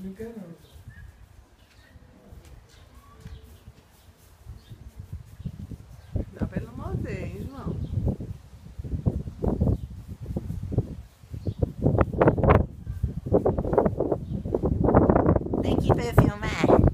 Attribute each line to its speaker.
Speaker 1: Não quero não.
Speaker 2: Dá pra ele não morder, hein, João?
Speaker 3: Vem aqui pra eu filmar.